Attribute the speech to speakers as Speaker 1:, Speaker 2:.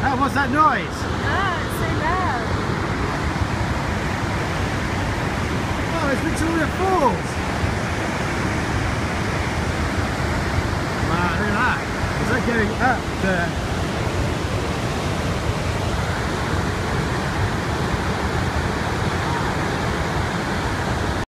Speaker 1: Hey, what's that noise?
Speaker 2: Ah, it's so loud.
Speaker 1: Oh, it's Victoria Falls. Wow, look at that. Is that going up there?